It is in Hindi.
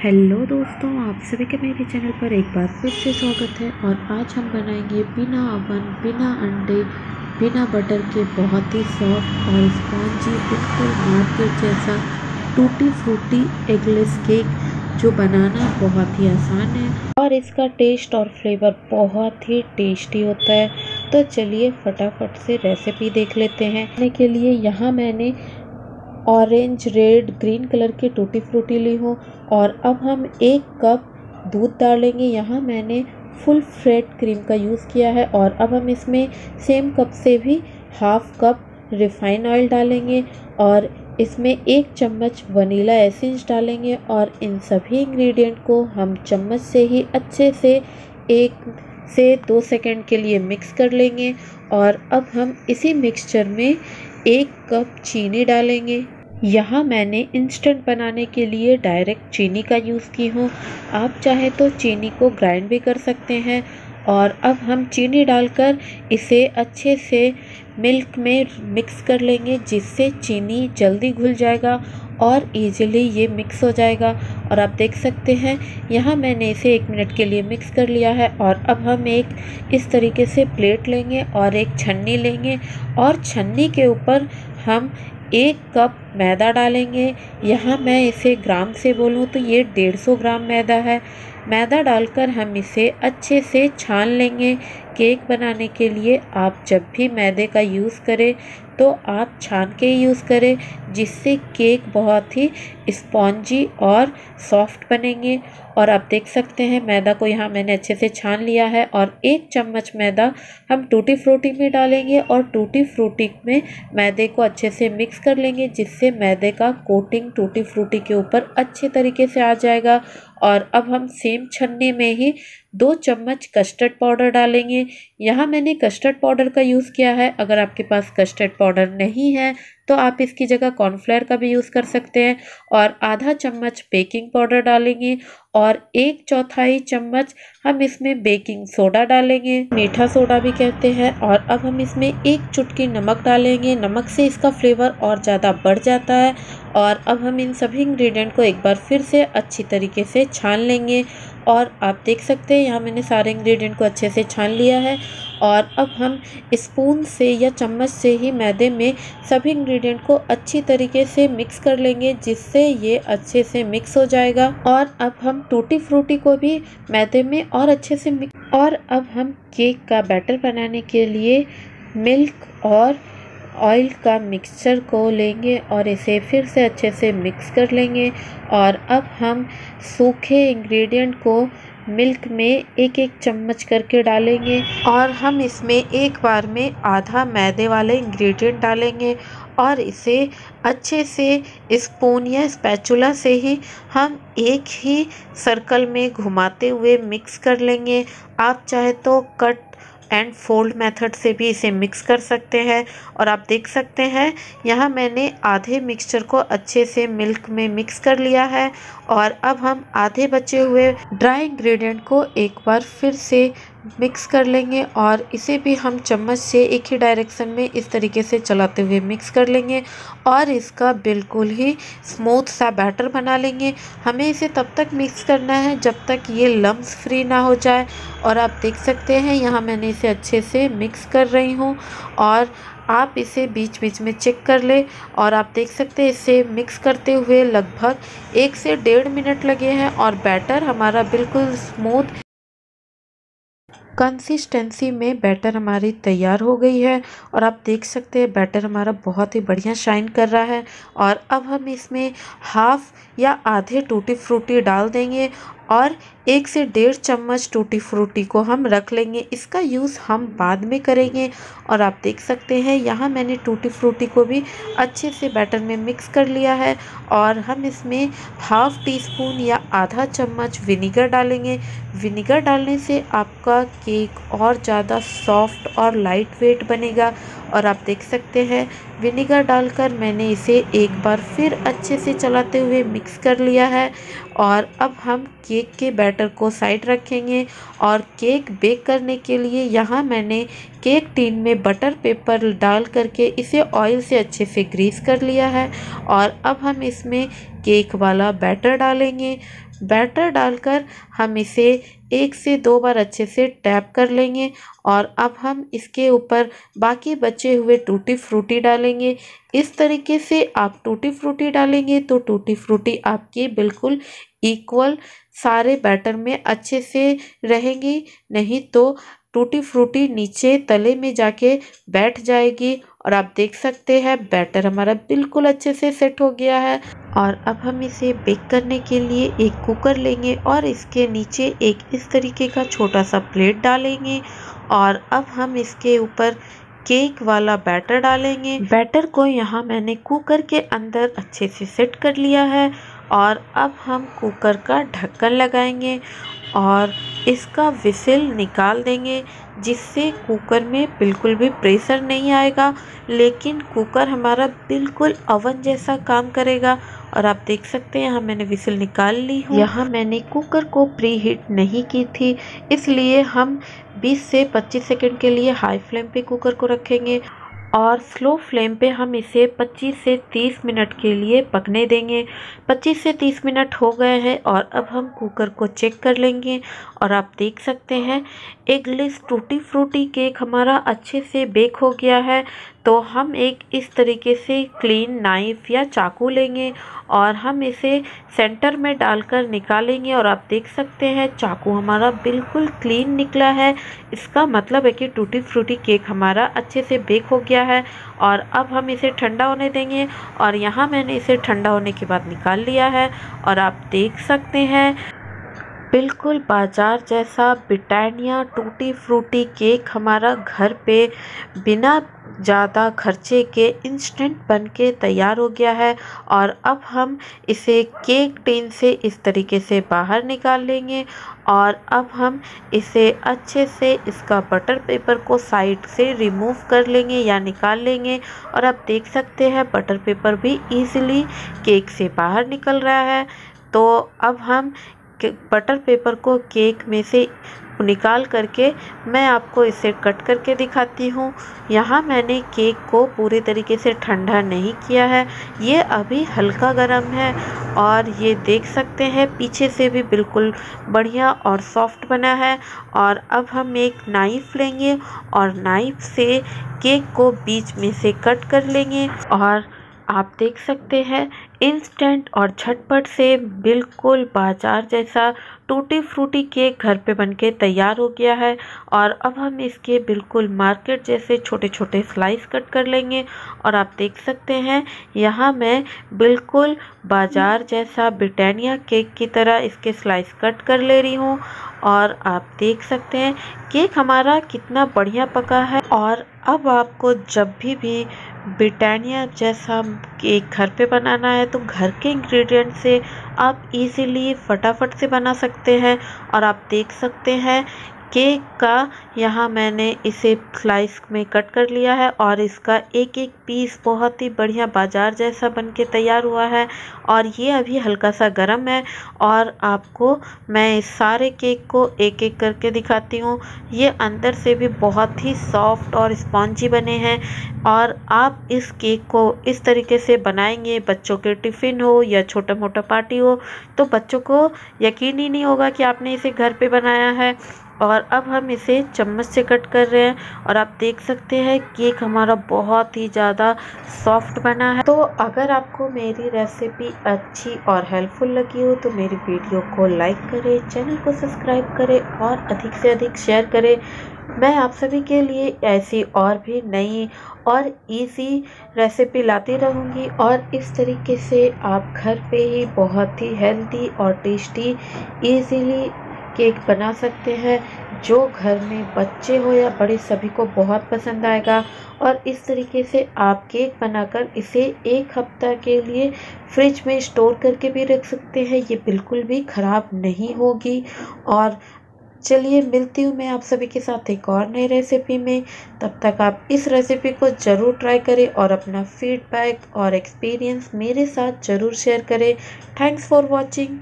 हेलो दोस्तों, आप सभी के मेरे चैनल पर एक बार फिर से स्वागत है और आज हम बनाएँगे बिना ओवन बिना अंडे, बिना बटर के बहुत ही सॉफ्ट और स्पॉन्जी बिल्कुल मार्केट जैसा टूटी फ्रूटी एगलेस केक जो बनाना बहुत ही आसान है और इसका टेस्ट और फ्लेवर बहुत ही टेस्टी होता है। तो चलिए फटाफट से रेसिपी देख लेते हैं। के लिए यहाँ मैंने ऑरेंज रेड ग्रीन कलर की टूटी फ्रूटी ली हूँ और अब हम एक कप दूध डालेंगे यहाँ मैंने फुल फ्रेड क्रीम का यूज़ किया है और अब हम इसमें सेम कप से भी हाफ़ कप रिफ़ाइन ऑयल डालेंगे और इसमें एक चम्मच वनीला एसेंस डालेंगे और इन सभी इंग्रेडिएंट को हम चम्मच से ही अच्छे से एक से दो सेकंड के लिए मिक्स कर लेंगे और अब हम इसी मिक्सचर में एक कप चीनी डालेंगे। यहाँ मैंने इंस्टेंट बनाने के लिए डायरेक्ट चीनी का यूज़ की हूँ। आप चाहे तो चीनी को ग्राइंड भी कर सकते हैं और अब हम चीनी डालकर इसे अच्छे से मिल्क में मिक्स कर लेंगे, जिससे चीनी जल्दी घुल जाएगा और इजीली ये मिक्स हो जाएगा। और आप देख सकते हैं, यहाँ मैंने इसे एक मिनट के लिए मिक्स कर लिया है और अब हम एक इस तरीके से प्लेट लेंगे और एक छन्नी लेंगे और छन्नी के ऊपर हम एक कप मैदा डालेंगे। यहाँ मैं इसे ग्राम से बोलूँ तो ये डेढ़ सौ ग्राम मैदा है। मैदा डालकर हम इसे अच्छे से छान लेंगे। केक बनाने के लिए आप जब भी मैदे का यूज़ करें तो आप छान के यूज़ करें, जिससे केक बहुत ही स्पॉन्जी और सॉफ्ट बनेंगे। और आप देख सकते हैं, मैदा को यहाँ मैंने अच्छे से छान लिया है और एक चम्मच मैदा हम टूटी फ्रूटी में डालेंगे और टूटी फ्रूटी में मैदे को अच्छे से मिक्स कर लेंगे, जिससे मैदे का कोटिंग टूटी फ्रूटी के ऊपर अच्छे तरीके से आ जाएगा। और अब हम सेम छन्नी में ही दो चम्मच कस्टर्ड पाउडर डालेंगे। यहाँ मैंने कस्टर्ड पाउडर का यूज़ किया है। अगर आपके पास कस्टर्ड पाउडर नहीं है तो आप इसकी जगह कॉर्नफ्लेयर का भी यूज़ कर सकते हैं और आधा चम्मच बेकिंग पाउडर डालेंगे और एक चौथाई चम्मच हम इसमें बेकिंग सोडा डालेंगे। मीठा सोडा भी कहते हैं और अब हम इसमें एक चुटकी नमक डालेंगे। नमक से इसका फ्लेवर और ज़्यादा बढ़ जाता है और अब हम इन सभी इंग्रेडिएंट को एक बार फिर से अच्छी तरीके से छान लेंगे। और आप देख सकते हैं, यहाँ मैंने सारे इंग्रेडिएंट को अच्छे से छान लिया है। और अब हम स्पून से या चम्मच से ही मैदे में सभी इंग्रेडिएंट को अच्छी तरीके से मिक्स कर लेंगे, जिससे ये अच्छे से मिक्स हो जाएगा। और अब हम टूटी फ्रूटी को भी मैदे में और अच्छे से मिक्स और अब हम केक का बैटर बनाने के लिए मिल्क और ऑयल का मिक्सचर को लेंगे और इसे फिर से अच्छे से मिक्स कर लेंगे। और अब हम सूखे इंग्रेडिएंट को मिल्क में एक एक चम्मच करके डालेंगे और हम इसमें एक बार में आधा मैदे वाले इंग्रेडिएंट डालेंगे और इसे अच्छे से स्पून या स्पैचुला से ही हम एक ही सर्कल में घुमाते हुए मिक्स कर लेंगे। आप चाहे तो कट एंड फोल्ड मेथड से भी इसे मिक्स कर सकते हैं। और आप देख सकते हैं, यहाँ मैंने आधे मिक्सचर को अच्छे से मिल्क में मिक्स कर लिया है। और अब हम आधे बचे हुए ड्राई इंग्रेडिएंट को एक बार फिर से मिक्स कर लेंगे और इसे भी हम चम्मच से एक ही डायरेक्शन में इस तरीके से चलाते हुए मिक्स कर लेंगे और इसका बिल्कुल ही स्मूथ सा बैटर बना लेंगे। हमें इसे तब तक मिक्स करना है जब तक ये लम्स फ्री ना हो जाए। और आप देख सकते हैं, यहाँ मैंने इसे अच्छे से मिक्स कर रही हूँ और आप इसे बीच बीच में चेक कर ले और आप देख सकते हैं, इसे मिक्स करते हुए लगभग एक से डेढ़ मिनट लगे हैं और बैटर हमारा बिल्कुल स्मूथ कंसिस्टेंसी में बैटर हमारी तैयार हो गई है और आप देख सकते हैं बैटर हमारा बहुत ही बढ़िया शाइन कर रहा है और अब हम इसमें हाफ़ या आधे टूटी फ्रूटी डाल देंगे और एक से डेढ़ चम्मच टूटी फ्रूटी को हम रख लेंगे। इसका यूज़ हम बाद में करेंगे और आप देख सकते हैं, यहाँ मैंने टूटी फ्रूटी को भी अच्छे से बैटर में मिक्स कर लिया है और हम इसमें हाफ़ टी स्पून या आधा चम्मच विनीगर डालेंगे। विनीगर डालने से आपका केक और ज़्यादा सॉफ्ट और लाइट वेट बनेगा और आप देख सकते हैं, विनेगर डालकर मैंने इसे एक बार फिर अच्छे से चलाते हुए मिक्स कर लिया है। और अब हम केक के बैटर को साइड रखेंगे और केक बेक करने के लिए यहाँ मैंने केक टीन में बटर पेपर डाल करके इसे ऑयल से अच्छे से ग्रीस कर लिया है। और अब हम इसमें केक वाला बैटर डालेंगे। बैटर डालकर हम इसे एक से दो बार अच्छे से टैप कर लेंगे और अब हम इसके ऊपर बाकी बचे हुए टूटी फ्रूटी डालेंगे। इस तरीके से आप टूटी फ्रूटी डालेंगे तो टूटी फ्रूटी आपकी बिल्कुल इक्वल सारे बैटर में अच्छे से रहेंगी, नहीं तो टूटी फ्रूटी नीचे तले में जाके बैठ जाएगी और आप देख सकते हैं बैटर हमारा बिल्कुल अच्छे से सेट हो गया है। और अब हम इसे बेक करने के लिए एक कुकर लेंगे और इसके नीचे एक इस तरीके का छोटा सा प्लेट डालेंगे। और अब हम इसके ऊपर केक वाला बैटर डालेंगे। बैटर को यहाँ मैंने कुकर के अंदर अच्छे से सेट कर लिया है। और अब हम कुकर का ढक्कन लगाएँगे। और इसका विसिल निकाल देंगे, जिससे कुकर में बिल्कुल भी प्रेशर नहीं आएगा। लेकिन कुकर हमारा बिल्कुल अवन जैसा काम करेगा। और आप देख सकते हैं, यहाँ मैंने विसिल निकाल ली हूँ। यहाँ मैंने कुकर को प्री हीट नहीं की थी। इसलिए हम 20 से 25 सेकंड के लिए हाई फ्लेम पे कुकर को रखेंगे। और स्लो फ्लेम पे हम इसे 25 से 30 मिनट के लिए पकने देंगे। 25 से 30 मिनट हो गए हैं और अब हम कुकर को चेक कर लेंगे और आप देख सकते हैं एगलेस टूटी फ्रूटी केक हमारा अच्छे से बेक हो गया है। तो हम एक इस तरीके से क्लीन नाइफ़ या चाकू लेंगे और हम इसे सेंटर में डालकर निकालेंगे और आप देख सकते हैं, चाकू हमारा बिल्कुल क्लीन निकला है। इसका मतलब है कि टूटी फ्रूटी केक हमारा अच्छे से बेक हो गया है और अब हम इसे ठंडा होने देंगे और यहाँ मैंने इसे ठंडा होने के बाद निकाल लिया है और आप देख सकते हैं, बिल्कुल बाज़ार जैसा ब्रिटानिया टूटी फ्रूटी केक हमारा घर पे बिना ज़्यादा खर्चे के इंस्टेंट बन के तैयार हो गया है और अब हम इसे केक टिन से इस तरीके से बाहर निकाल लेंगे और अब हम इसे अच्छे से इसका बटर पेपर को साइड से रिमूव कर लेंगे या निकाल लेंगे। और आप देख सकते हैं, बटर पेपर भी इजीली केक से बाहर निकल रहा है। तो अब हम बटर पेपर को केक में से निकाल करके मैं आपको इसे कट करके दिखाती हूँ। यहाँ मैंने केक को पूरे तरीके से ठंडा नहीं किया है। ये अभी हल्का गर्म है और ये देख सकते हैं, पीछे से भी बिल्कुल बढ़िया और सॉफ्ट बना है। और अब हम एक नाइफ़ लेंगे और नाइफ़ से केक को बीच में से कट कर लेंगे। और आप देख सकते हैं इंस्टेंट और झटपट से बिल्कुल बाज़ार जैसा टूटी फ्रूटी केक घर पे बनके तैयार हो गया है। और अब हम इसके बिल्कुल मार्केट जैसे छोटे छोटे स्लाइस कट कर लेंगे और आप देख सकते हैं, यहाँ मैं बिल्कुल बाज़ार जैसा ब्रिटानिया केक की तरह इसके स्लाइस कट कर ले रही हूँ। और आप देख सकते हैं, केक हमारा कितना बढ़िया पका है। और अब आपको जब भी भी ब्रिटानिया जैसा केक घर पे बनाना है तो घर के इंग्रेडिएंट से आप इजीली फटाफट से बना सकते हैं और आप देख सकते हैं केक का, यहाँ मैंने इसे स्लाइस में कट कर लिया है और इसका एक एक पीस बहुत ही बढ़िया बाज़ार जैसा बन के तैयार हुआ है और ये अभी हल्का सा गर्म है और आपको मैं इस सारे केक को एक एक करके दिखाती हूँ। ये अंदर से भी बहुत ही सॉफ्ट और स्पॉन्जी बने हैं और आप इस केक को इस तरीके से बनाएँगे, बच्चों के टिफ़िन हो या छोटा मोटा पार्टी हो तो बच्चों को यकीन ही नहीं होगा कि आपने इसे घर पे बनाया है। और अब हम इसे चम्मच से कट कर रहे हैं और आप देख सकते हैं केक हमारा बहुत ही ज़्यादा सॉफ्ट बना है। तो अगर आपको मेरी रेसिपी अच्छी और हेल्पफुल लगी हो तो मेरी वीडियो को लाइक करें, चैनल को सब्सक्राइब करें और अधिक से अधिक शेयर करें। मैं आप सभी के लिए ऐसी और भी नई और इजी रेसिपी लाती रहूँगी और इस तरीके से आप घर पे ही बहुत ही हेल्दी और टेस्टी इजीली केक बना सकते हैं, जो घर में बच्चे हो या बड़े, सभी को बहुत पसंद आएगा। और इस तरीके से आप केक बनाकर इसे एक हफ़्ता के लिए फ्रिज में स्टोर करके भी रख सकते हैं। ये बिल्कुल भी ख़राब नहीं होगी। और चलिए, मिलती हूँ मैं आप सभी के साथ एक और नई रेसिपी में। तब तक आप इस रेसिपी को ज़रूर ट्राई करें और अपना फीडबैक और एक्सपीरियंस मेरे साथ ज़रूर शेयर करें। Thanks for watching